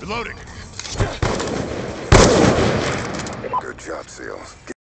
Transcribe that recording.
Reloading. Good job, SEALs.